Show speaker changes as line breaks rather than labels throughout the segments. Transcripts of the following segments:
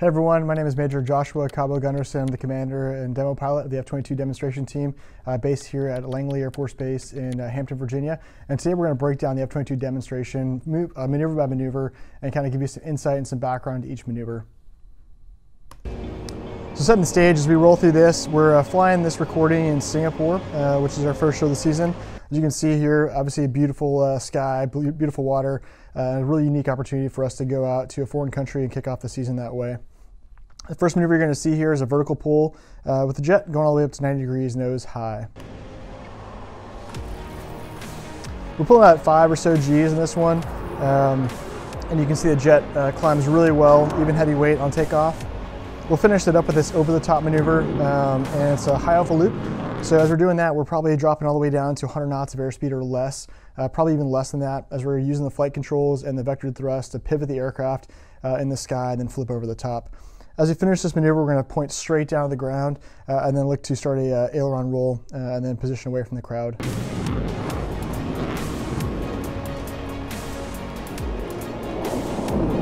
Hey everyone, my name is Major Joshua Cabo Gunderson. I'm the commander and demo pilot of the F-22 demonstration team uh, based here at Langley Air Force Base in uh, Hampton, Virginia. And today we're going to break down the F-22 demonstration move, uh, maneuver by maneuver and kind of give you some insight and some background to each maneuver. So setting the stage as we roll through this, we're uh, flying this recording in Singapore, uh, which is our first show of the season. As you can see here, obviously a beautiful uh, sky, beautiful water, a really unique opportunity for us to go out to a foreign country and kick off the season that way. The first maneuver you're going to see here is a vertical pull uh, with the jet going all the way up to 90 degrees nose high. We're pulling out five or so G's in this one, um, and you can see the jet uh, climbs really well, even heavy weight on takeoff. We'll finish it up with this over-the-top maneuver, um, and it's a high alpha loop. So as we're doing that, we're probably dropping all the way down to 100 knots of airspeed or less, uh, probably even less than that, as we're using the flight controls and the vectored thrust to pivot the aircraft uh, in the sky and then flip over the top. As we finish this maneuver, we're going to point straight down to the ground uh, and then look to start a uh, aileron roll uh, and then position away from the crowd.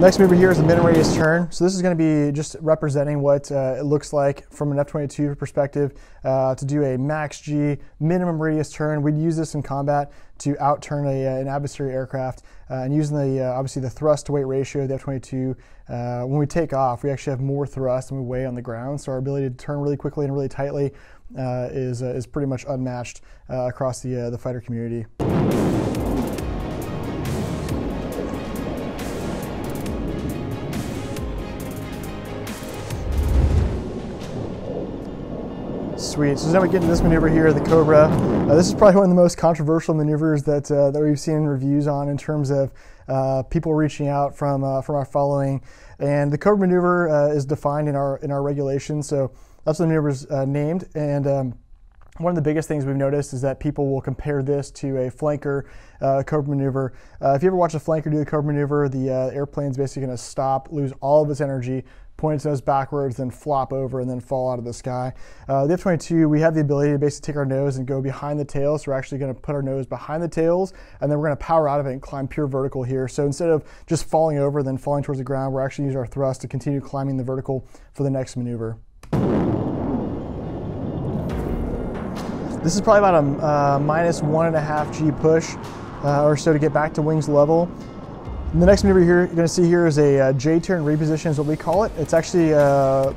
Next maneuver here is the minimum radius turn. So this is going to be just representing what uh, it looks like from an F-22 perspective uh, to do a max G minimum radius turn. We'd use this in combat to outturn a, uh, an adversary aircraft uh, and using the uh, obviously the thrust to weight ratio of the F-22. Uh, when we take off, we actually have more thrust than we weigh on the ground. So our ability to turn really quickly and really tightly is is pretty much unmatched across the the fighter community. Sweet. So now we get into this maneuver here, the Cobra. Uh, this is probably one of the most controversial maneuvers that uh, that we've seen reviews on in terms of uh, people reaching out from uh, from our following. And the Cobra maneuver uh, is defined in our in our regulations, so that's what the maneuver is uh, named. And um, one of the biggest things we've noticed is that people will compare this to a flanker uh, Cobra maneuver. Uh, if you ever watch a flanker do the Cobra maneuver, the uh, airplane's basically going to stop, lose all of its energy, point its nose backwards, then flop over and then fall out of the sky. Uh, the F-22, we have the ability to basically take our nose and go behind the tail. So we're actually going to put our nose behind the tails, and then we're going to power out of it and climb pure vertical here. So instead of just falling over, then falling towards the ground, we're actually using our thrust to continue climbing the vertical for the next maneuver. This is probably about a uh, minus one and a half G push uh, or so to get back to wings level. And the next maneuver here, you're going to see here is a uh, J-turn reposition is what we call it. It's actually uh,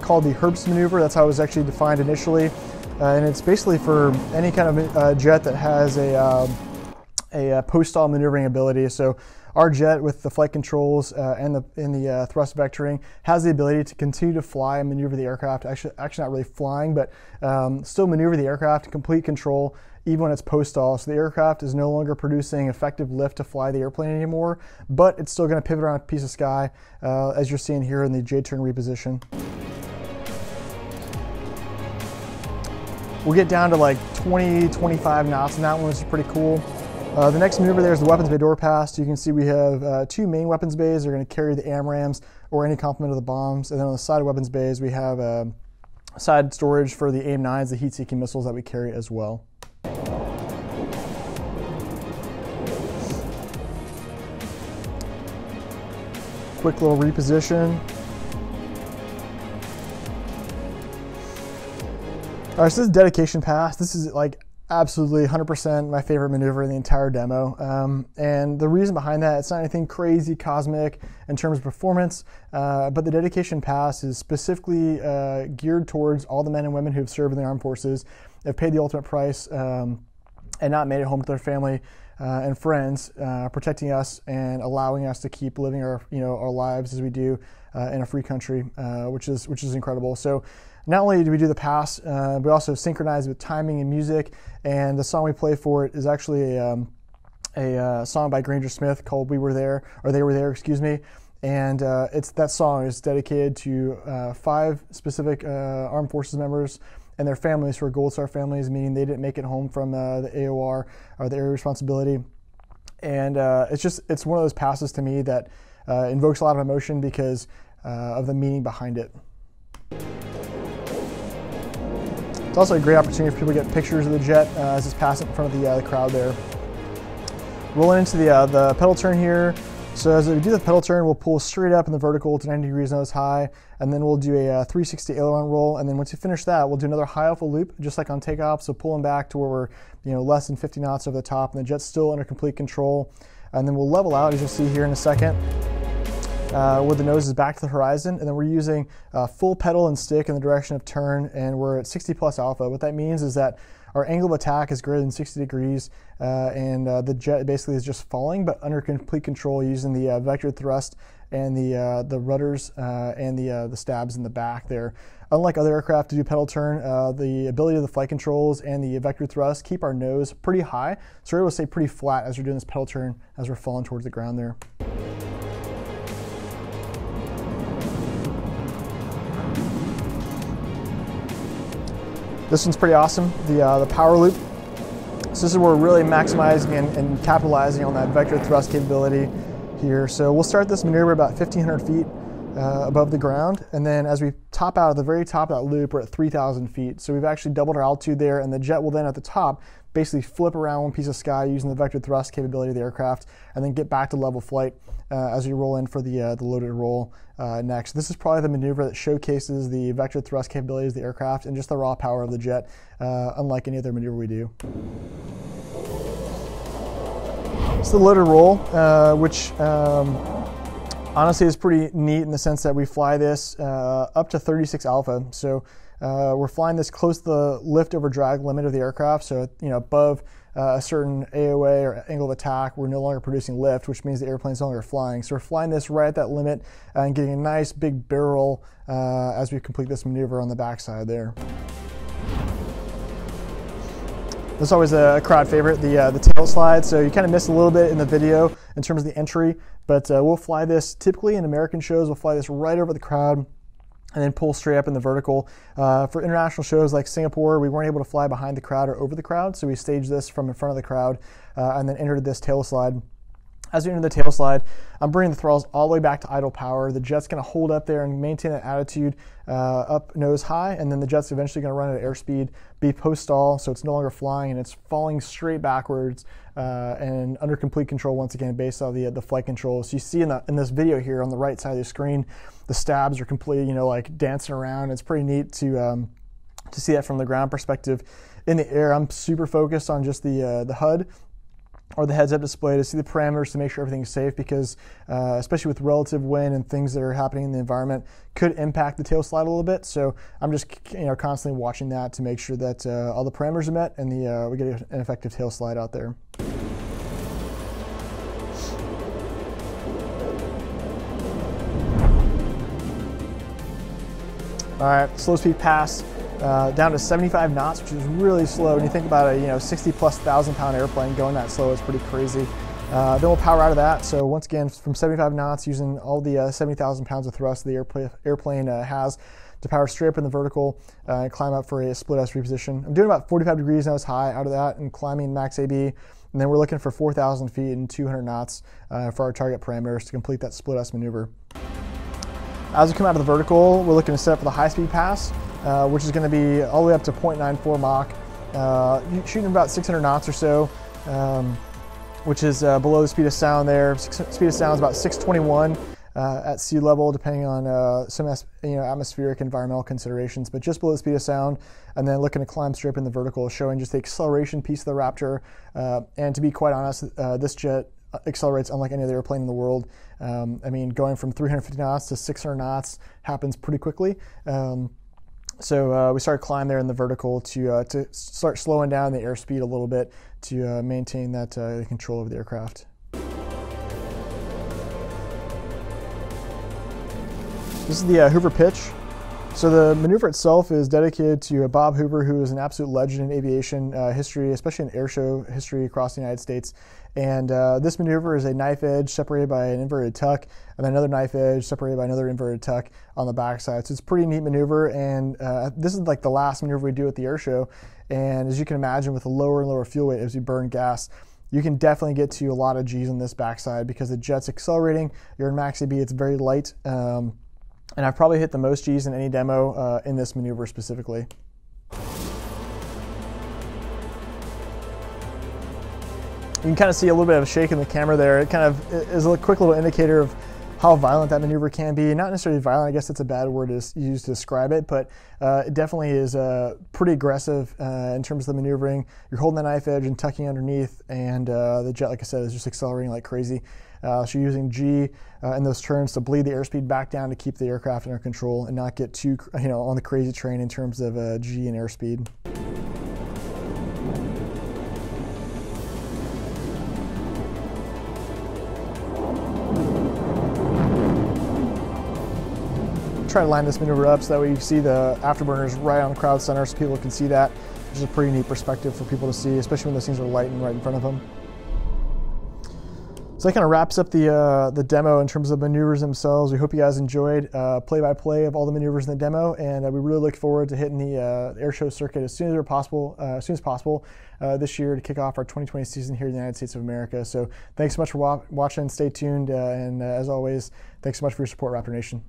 called the Herbst maneuver. That's how it was actually defined initially. Uh, and it's basically for any kind of uh, jet that has a, uh, a uh, post-stall maneuvering ability. So our jet with the flight controls uh, and the, in the uh, thrust vectoring has the ability to continue to fly and maneuver the aircraft. Actually, actually not really flying, but um, still maneuver the aircraft, complete control, even when it's post-stall. So the aircraft is no longer producing effective lift to fly the airplane anymore, but it's still going to pivot around a piece of sky, uh, as you're seeing here in the J-turn reposition. We'll get down to like 20, 25 knots in that one, is pretty cool. Uh, the next maneuver there is the weapons bay door pass. You can see we have uh, two main weapons bays. They're going to carry the AMRAAMs or any complement of the bombs. And then on the side of weapons bays, we have uh, side storage for the AIM-9s, the heat-seeking missiles that we carry as well. Quick little reposition. All right, so this is dedication pass. This is like absolutely 100% my favorite maneuver in the entire demo. Um, and the reason behind that, it's not anything crazy cosmic in terms of performance, uh, but the dedication pass is specifically uh, geared towards all the men and women who have served in the armed forces, have paid the ultimate price, um, and not made it home to their family. Uh, and friends, uh, protecting us and allowing us to keep living our, you know, our lives as we do uh, in a free country, uh, which is which is incredible. So, not only do we do the pass, uh, we also synchronize with timing and music. And the song we play for it is actually a, um, a uh, song by Granger Smith called "We Were There" or "They Were There," excuse me. And uh, it's that song is dedicated to uh, five specific uh, armed forces members and their families who are Gold Star families, meaning they didn't make it home from uh, the AOR or the area responsibility. And it's just it's one of those passes to me that invokes a lot of emotion because of the meaning behind it. It's also a great opportunity for people to get pictures of the jet uh, as it's passing in front of the, uh, the crowd there. Rolling into the, uh, the pedal turn here, So as we do the pedal turn, we'll pull straight up in the vertical to 90 degrees nose high, and then we'll do a, uh, 360 aileron roll. And then once you finish that, we'll do another high alpha loop, just like on takeoff. So pulling back to where we're you know less than 50 knots over the top, and the jet's still under complete control. And then we'll level out, as you'll see here in a second, uh, where the nose is back to the horizon. And then we're using uh, full pedal and stick in the direction of turn, and we're at 60 plus alpha. What that means is that our angle of attack is greater than 60 degrees, uh, and uh, the jet basically is just falling, but under complete control using the uh, vector thrust and the uh, the rudders uh, and the uh, the stabs in the back there. Unlike other aircraft to do pedal turn, the ability of the flight controls and the vector thrust keep our nose pretty high, so we're able to stay pretty flat as we're doing this pedal turn as we're falling towards the ground there. This one's pretty awesome, the, uh, the power loop. So this is where we're really maximizing and, and, capitalizing on that vector thrust capability here. So we'll start this maneuver about 1,500 feet uh, above the ground. And then as we top out at the very top of that loop, we're at 3,000 feet. So we've actually doubled our altitude there and the jet will then at the top basically flip around one piece of sky using the vector thrust capability of the aircraft and then get back to level flight uh, as we roll in for the, uh, the loaded roll uh, next. This is probably the maneuver that showcases the vector thrust capabilities of the aircraft and just the raw power of the jet, uh, unlike any other maneuver we do. It's the loaded roll, uh, which um, honestly it's pretty neat in the sense that we fly this uh, up to 36 alpha. So uh, we're flying this close to the lift over drag limit of the aircraft. So you know above uh, a certain AOA or angle of attack, we're no longer producing lift, which means the airplane's no longer flying. So we're flying this right at that limit and getting a nice big barrel uh, as we complete this maneuver on the backside there. This is always a crowd favorite, the, uh, the tail slide. So you kind of miss a little bit in the video in terms of the entry, but uh, we'll fly this typically in American shows. We'll fly this right over the crowd and then pull straight up in the vertical. Uh, for international shows like Singapore, we weren't able to fly behind the crowd or over the crowd, so we staged this from in front of the crowd uh, and then entered this tail slide. As we enter the tail slide, I'm bringing the throttles all the way back to idle power. The jet's going to hold up there and maintain that attitude uh, up nose high, and then the jet's eventually going to run at airspeed, be post stall, so it's no longer flying and it's falling straight backwards uh, and under complete control once again based on the the flight controls. So you see in the in this video here on the right side of the screen, the stabs are completely you know like dancing around. It's pretty neat to um, to see that from the ground perspective. In the air, I'm super focused on just the uh, the HUD or the heads-up display to see the parameters to make sure everything's safe because uh, especially with relative wind and things that are happening in the environment could impact the tail slide a little bit. So i'm just you know constantly watching that to make sure that uh, all the parameters are met and the uh, we get an effective tail slide out there. All right slow speed pass uh, down to 75 knots, which is really slow. When you think about a you know 60 plus thousand pound airplane going that slow it's pretty crazy. Uh, then we'll power out of that. So once again, from 75 knots, using all the uh, 70,000 pounds of thrust the airplane, airplane uh, has to power straight up in the vertical uh, and climb up for a split S reposition. I'm doing about 45 degrees now nose high out of that and climbing max AB. And then we're looking for 4,000 feet and 200 knots uh, for our target parameters to complete that split S maneuver. As we come out of the vertical, we're looking to set up for the high speed pass. Uh, which is going to be all the way up to 0.94 Mach, uh, shooting about 600 knots or so, um, which is uh, below the speed of sound there. Speed of sound is about 621 uh, at sea level, depending on uh, some you know, atmospheric environmental considerations, but just below the speed of sound. And then looking to climb straight in the vertical, showing just the acceleration piece of the Raptor. and to be quite honest, this jet accelerates unlike any other airplane in the world. Um, I mean, going from 350 knots to 600 knots happens pretty quickly. Um, so uh, we started climbing there in the vertical to uh, to start slowing down the airspeed a little bit to uh, maintain that uh, control of the aircraft. This is the uh, Hoover pitch. So the maneuver itself is dedicated to Bob Hoover, who is an absolute legend in aviation uh, history, especially in airshow history across the United States. And uh, this maneuver is a knife edge separated by an inverted tuck, and then another knife edge separated by another inverted tuck on the backside. So it's a pretty neat maneuver, and uh, this is like the last maneuver we do at the airshow. And as you can imagine, with a lower and lower fuel weight as you burn gas, you can definitely get to a lot of G's on this backside because the jet's accelerating. You're in max AB, it's very light. Um, and I've probably hit the most G's in any demo uh, in this maneuver specifically. You can kind of see a little bit of a shake in the camera there. It kind of is a quick little indicator of how violent that maneuver can be. Not necessarily violent, I guess that's a bad word to use to describe it, but uh, it definitely is uh, pretty aggressive uh, in terms of the maneuvering. You're holding the knife edge and tucking underneath, and uh, the jet, like I said, is just accelerating like crazy. Uh, so you're using G uh, in those turns to bleed the airspeed back down to keep the aircraft under control and not get too, you know, on the crazy train in terms of G and airspeed. try to line this maneuver up so that way you see the afterburners right on the crowd center so people can see that, which is a pretty neat perspective for people to see, especially when those things are lighting right in front of them. So that kind of wraps up the uh, the demo in terms of maneuvers themselves. We hope you guys enjoyed play by play of all the maneuvers in the demo, and uh, we really look forward to hitting the uh, air show circuit as soon as possible, uh, as soon as possible uh, this year to kick off our 2020 season here in the United States of America. So thanks so much for wa watching. Stay tuned, uh, and as always, thanks so much for your support, Raptor Nation.